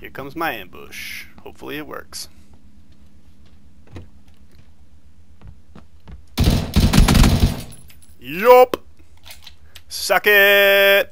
here comes my ambush. Hopefully it works. Yup! Suck it!